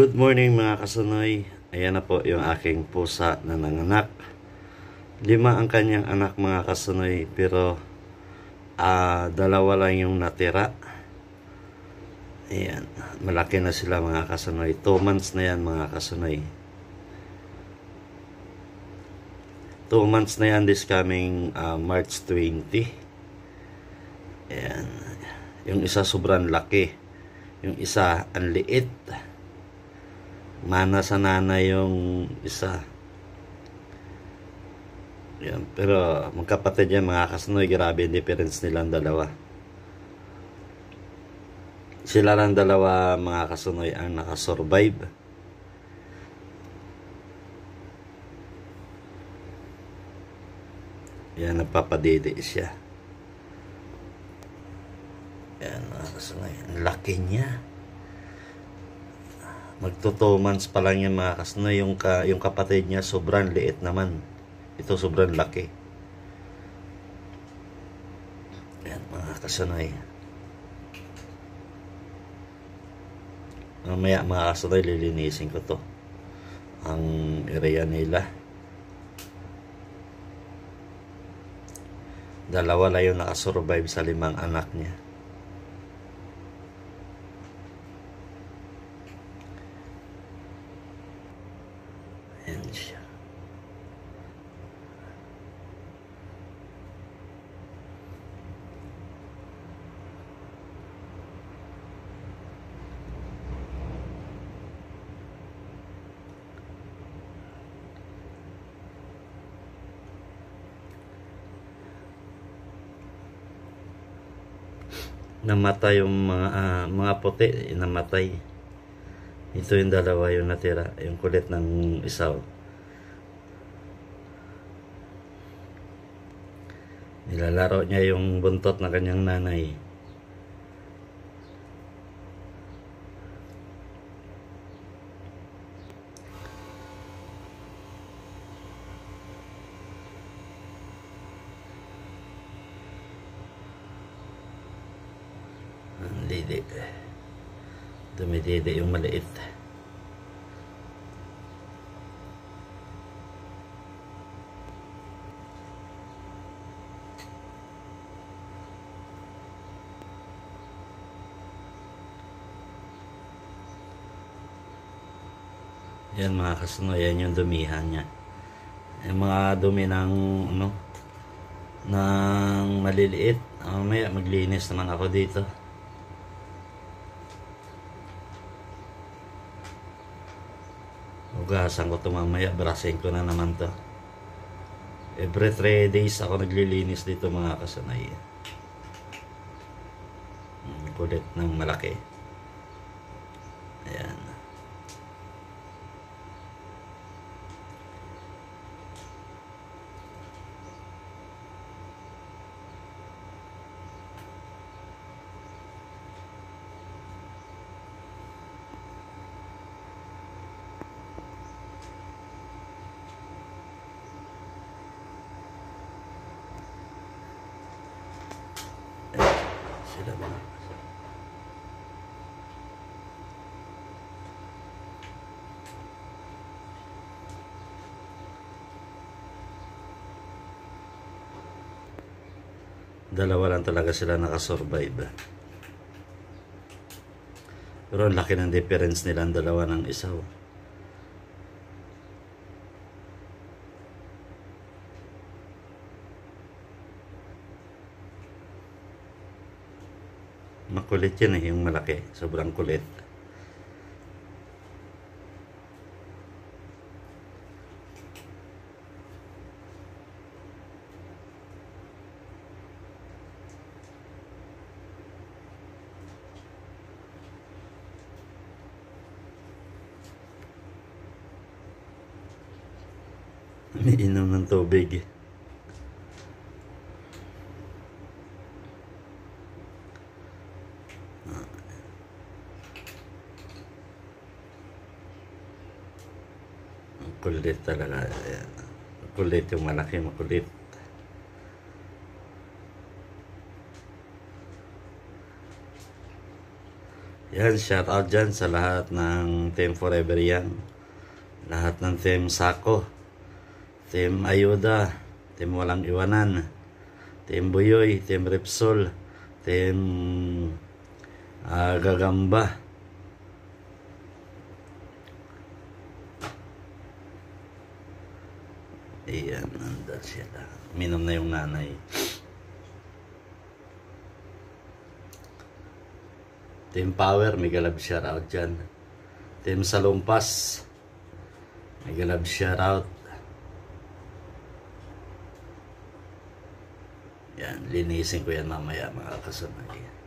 Good morning mga kasunoy. Ayan na po yung aking pusa na nanganak. Lima ang kanyang anak mga kasunoy pero ah dalawa lang yung natira. Ayan. Malaki na sila mga kasunoy. Two months na yan mga kasunoy. Two months na yan this coming ah, March 20. Ayan. Yung isa sobrang laki. Yung isa ang liit mana sa nanay yung isa. Yan. Pero magkapatid yan mga kasanoy, grabe yung difference nilang dalawa. Sila lang dalawa mga kasunoy ang nakasurvive. Yan, nagpapadede siya. Yan mga kasunoy. Ang laki niya magto 2 months pa lang yung mga kasno yung, ka, yung kapatid niya sobrang liit naman. Ito sobrang laki. Yan mga kasanay mamaya mga kasanay lilinisin ko to. Ang area nila. Dalawa lang yung nakasurvive sa limang anak niya Ayan namatay yung mga ah, mga puti namatay ito yung dalawa yung natira yung kulit ng isaw. Nilalaro niya yung buntot ng kanyang nanay. Ang didi dumididi yung maliit. Yan mga kasuno yan yung dumihan niya. Yung mga dumi ng ano ng maliliit. Mamaya maglinis naman ako dito Hugasan ko ito mamaya. Brasin ko na naman to. Every 3 days ako naglilinis dito mga kasanay. Kulit ng malaki. Ayan. Sila mga Dalawa lang talaga sila nakasurvive. Pero ang laki ng difference nila ang dalawa ng isa. oh. Makulit yun eh, yung malaki. Sobrang kulit. Iniinom ng tubig. Talaga. Ayan. Kulit yung malaki, makulit. Yan, shout out dyan sa lahat ng Team Forever Young. Lahat ng Team Sako. Team Ayuda. Team Walang Iwanan. Team Buyoy. Team Repsol. Team ah, Gagamba. Ayan, nandun sila. Minom na yung nanay. Team Power, may galab shoutout dyan. Team Salumpas, may galab shoutout. Yan, linisin ko yan mamaya mga kasamay.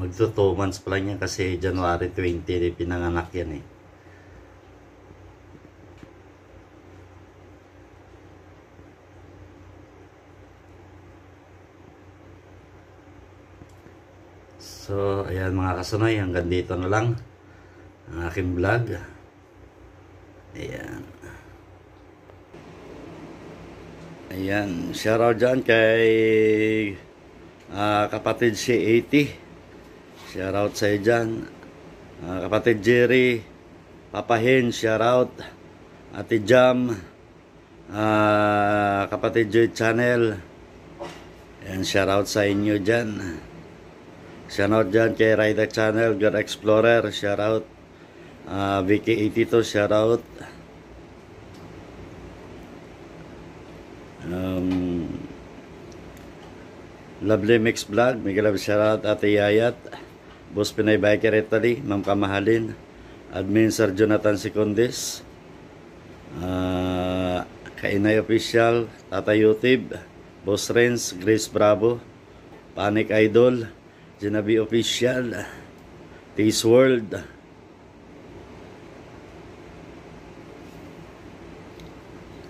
Magto 2 months pa lang yan kasi January 20 pinanganak yan eh. So, ayan mga kasunay, hanggang dito na lang ang aking vlog. Ayan. Ayan, shoutout dyan kay ah, kapatid si 80. Shoutout sa iyo dyan. Ah, kapatid Jerry, Papa Hen, shoutout. Ate Jam, ah, kapatid Joy Channel. Ayan, shoutout sa inyo dyan. Shoutout dyan kay Rida Channel, God Explorer, shoutout. Uh, Vicky 82, shoutout. Um, Lovely Mix Vlog, Miguel shoutout, Ate Yayat. Boss Pinay Biker Italy, Ma'am Kamahalin. Admin Sir Jonathan Secundis. Uh, Kainay Official, Tata Yutib. Boss Renz, Grace Bravo. Panic Idol. Ginabi Official, Taste World,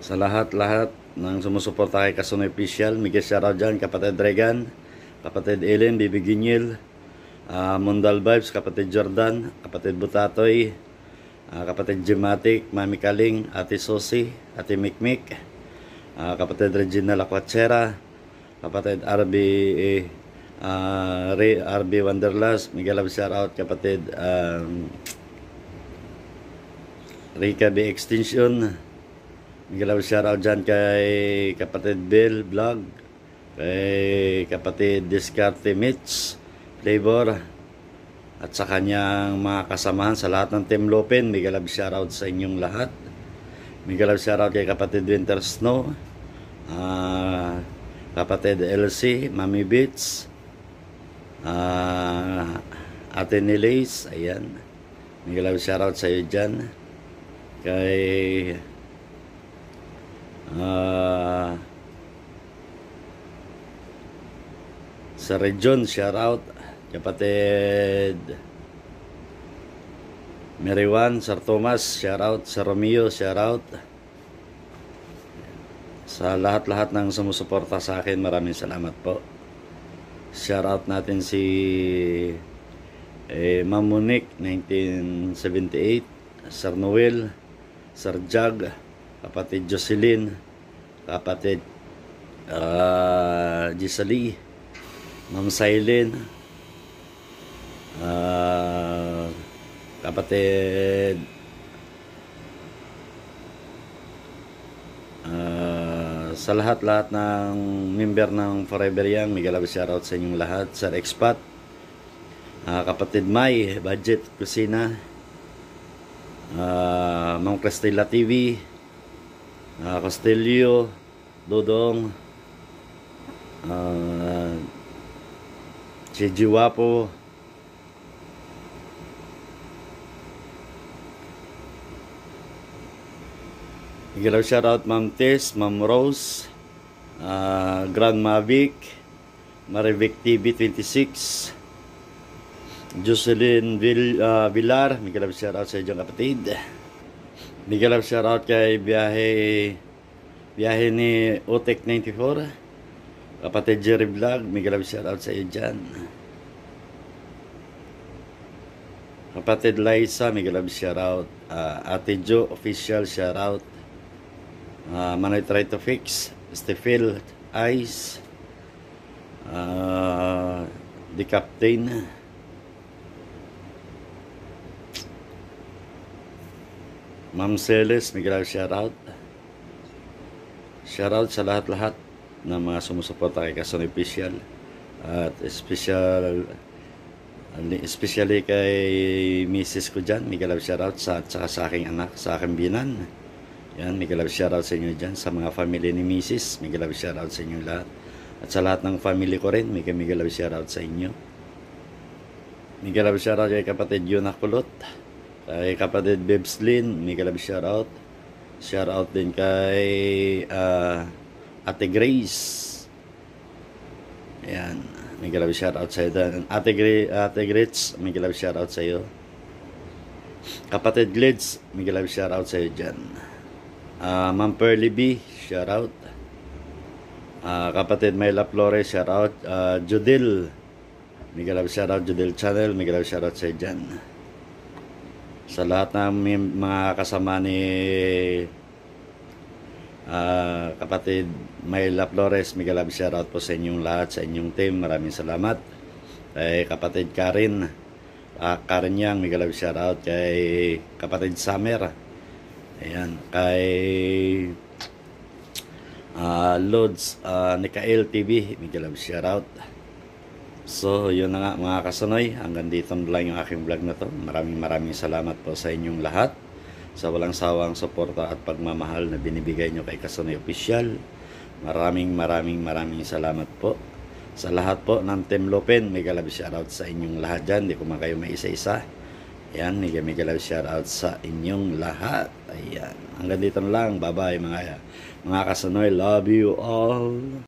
sa lahat-lahat ng sumusuporta kay Kasunoy Official, Miguel Sharaw dyan, kapatid Regan, kapatid Ellen, Bibi Ginyil, uh, Mundal Vibes, kapatid Jordan, kapatid Butatoy, uh, kapatid Jimatic, Mami Kaling, Ate Sosi, Ate Mikmik, uh, kapatid Regina Lacuachera, kapatid RB uh, Ray RB Wanderlust, Miguel Love shoutout kapatid um, Rika B Extension, Miguel Love shoutout dyan kay kapatid Bill Vlog, kay kapatid Discarte Mitch, Flavor, at sa kanyang mga kasamahan sa lahat ng Team Lopen, Miguel Love shoutout sa inyong lahat. Miguel Love shoutout kay kapatid Winter Snow, uh, kapatid LC, Mami Beats, uh, Ate Nilays, ayan. Miguel shoutout sa iyo dyan. Kay uh, sa region, shoutout. Kapatid Meriwan, Sir Thomas, shoutout. Sir Romeo, shoutout. Sa lahat-lahat ng sumusuporta sa akin, maraming salamat po. Shout out natin si eh, Ma'am Monique 1978 Sir Noel Sir Jag kapatid Jocelyn kapatid uh, Gisali Ma'am Silene uh, kapatid uh, sa lahat-lahat ng member ng Forever Young, Miguel Abis shoutout sa inyong lahat, Sir Expat, uh, kapatid May, Budget Kusina, uh, Ma'am Cristela TV, uh, Castillo, Dodong, uh, si Jiwapo, Mega love shoutout Ma'am Tess, Ma'am Rose, ah, Grand Mavic, Marivic TV 26, Jocelyn Vil, ah, Villar, mega love shoutout sa inyong kapatid. Mega love shoutout kay biyahe biyahe ni Otek 94. Kapatid Jerry Vlog, mega love shoutout sa iyo dyan. Kapatid Liza, mega love shoutout. Ah, Ate Jo, official shoutout. Uh, Manoy Try to Fix, Stefil Ice, uh, The Captain, Ma'am Celes, Miguel shoutout. Shoutout sa lahat-lahat ng mga sumusuporta kay Kason Official. At special especially kay Mrs. ko dyan, Miguel shoutout sa, at saka sa aking anak, sa aking binan. Yan, Miguel shoutout sa inyo dyan, sa mga family ni Mrs. Miguel shoutout sa inyo lahat. At sa lahat ng family ko rin, Miguel Miguel shoutout sa inyo. Miguel shoutout kay kapatid Yuna Kulot. Kay kapatid Bebs Lynn, Miguel shoutout. Shoutout din kay ah, Ate Grace. Ayan. Miguel shoutout sa iyo. Ate, Gre Ate Grits, Miguel shoutout sa iyo. Kapatid Glids, Miguel shoutout sa iyo dyan. Ah, Ma'am Pearly B, shoutout. Ah, kapatid Mayla Flores, shoutout. Uh, Judil, Miguel shoutout. Judil Channel, Miguel shoutout sa iyo dyan. Sa lahat ng mga kasama ni ah, kapatid Mayla Flores, Miguel Ab, shoutout po sa inyong lahat, sa inyong team. Maraming salamat. Kay kapatid Karin, ah, Karen Yang, Miguel Ab, shoutout. Kay kapatid Summer, ayan. Kay ah, Lods ah, Nikael TV, Miguel Ab, shoutout. So, yun na nga mga kasanoy. Hanggang dito lang yung aking vlog na to. Maraming maraming salamat po sa inyong lahat sa walang sawang suporta at pagmamahal na binibigay nyo kay Kasanoy Official. Maraming maraming maraming salamat po. Sa lahat po ng Team Lopen, mega love shoutout sa inyong lahat dyan. Hindi ko man kayo may isa-isa. Ayan, mega mega love shoutout sa inyong lahat. Ayan. Hanggang dito lang. Bye-bye mga, mga Kasanoy. Love you all.